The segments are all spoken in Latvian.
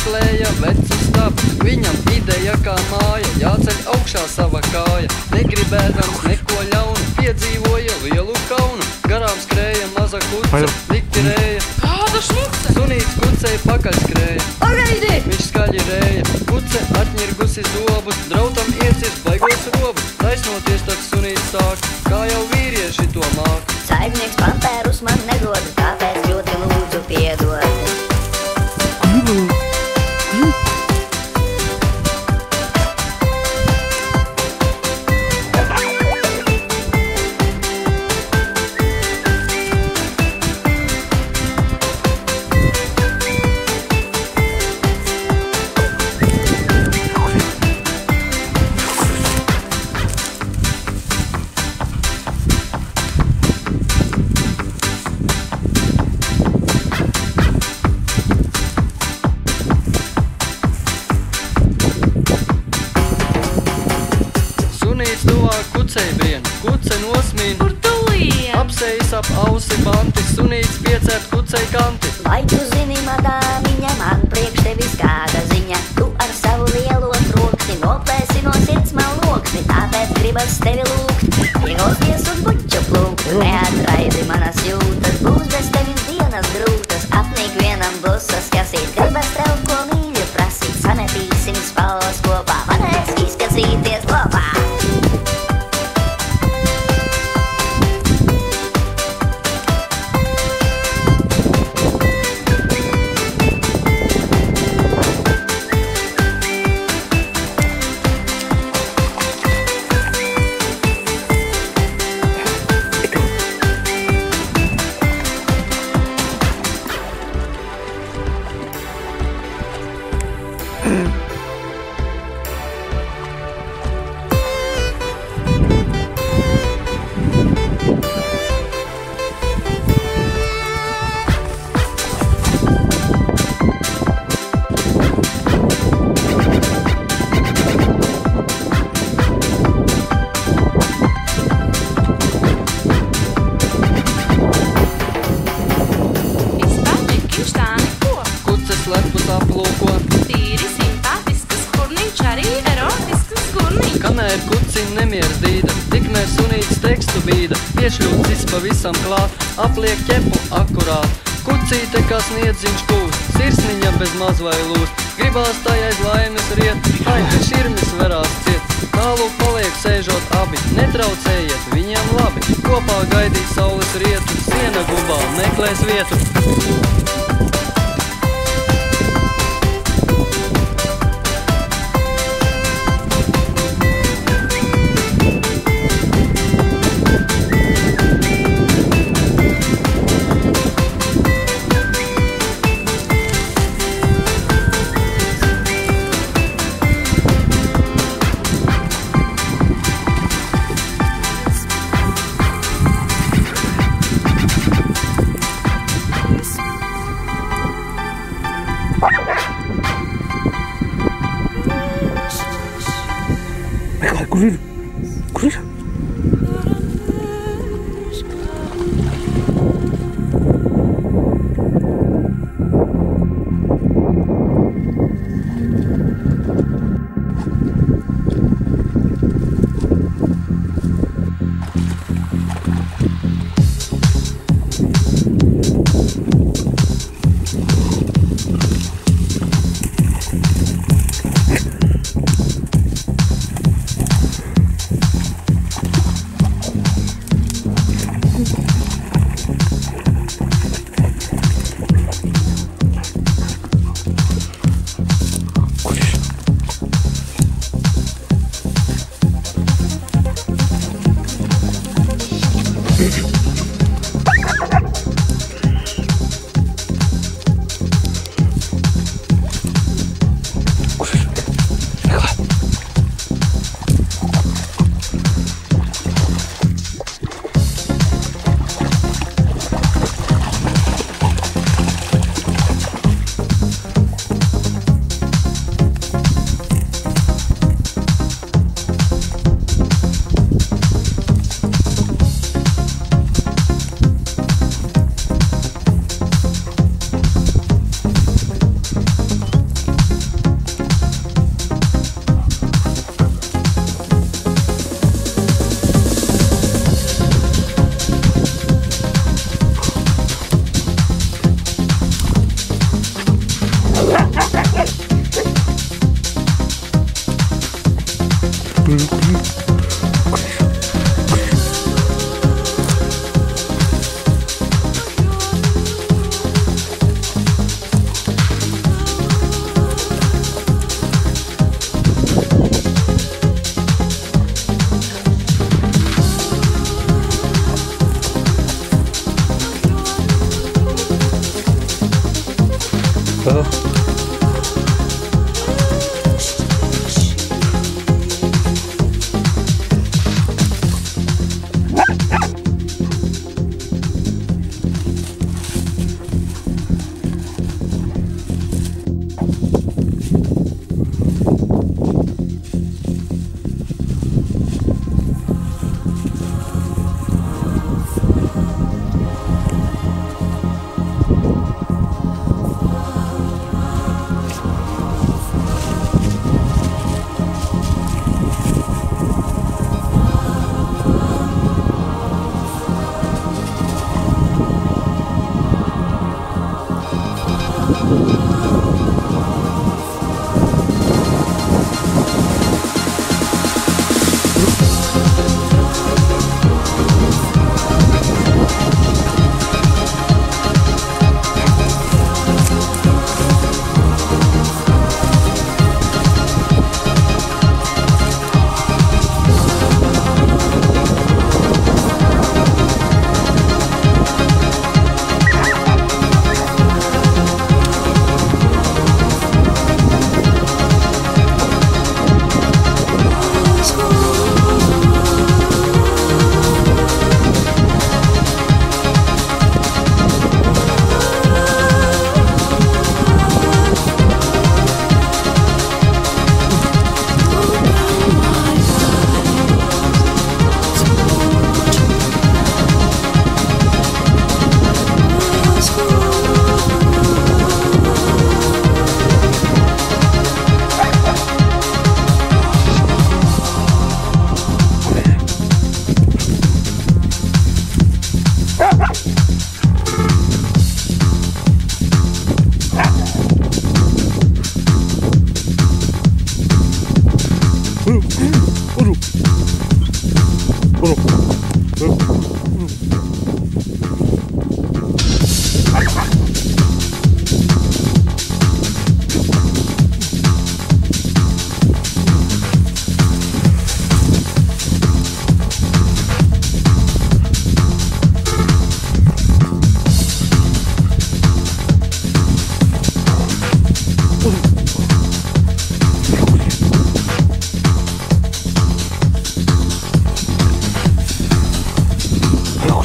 Sameklēja vecu stabu, viņam ideja kā māja, jāceļ augšā sava kāja. Negribēdams neko ļaunu, piedzīvoja lielu kaunu. Garām skrēja maza kuca, Ajo. liktirēja. Kāda šmuce? Sunīts kucei pakaļ skrēja. Pagaidi! Viņš skaļi rēja, kuce atņirgusi zobus, drautam iecis baigos robus. Taisnoties Tuvāk kucei vien, kuce nosmīn. Kur tu lien? Apsejas ap ausi banti, sunīts piecēt kucei kanti. Vai tu zini, madāmiņa, man priekš tevis kāda ziņa? Tu ar savu lielo troksni noplēsi no sirds man lokni, tāpēc gribas tevi lūgt. Pienoties un buķu plūkt, neatraidi manas jūtas, būs bez tevis dienas grūtas. Apnīk vienam blusas, kuci nemierdīda, tikmēr sunīts tekstu bīda, piešļūcis pavisam klāt, apliek ķepu akurāt. Kucīte, kas niedziņš kūst, sirsniņa bez maz vai lūst, gribās tai aiz laimes riet, ai, ka širmis verās ciet. Tālūk paliek sēžot abi, netraucējiet viņiem labi, kopā gaidīt saules rietu, siena gubā meklēs vietu. Kur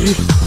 Tschüss.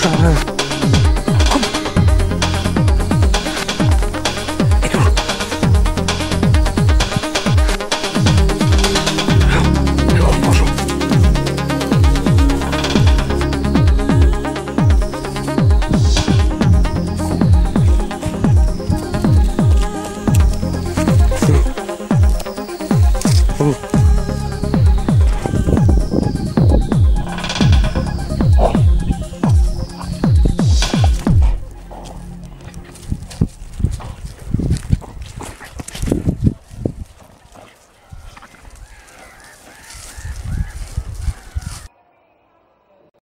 Charles.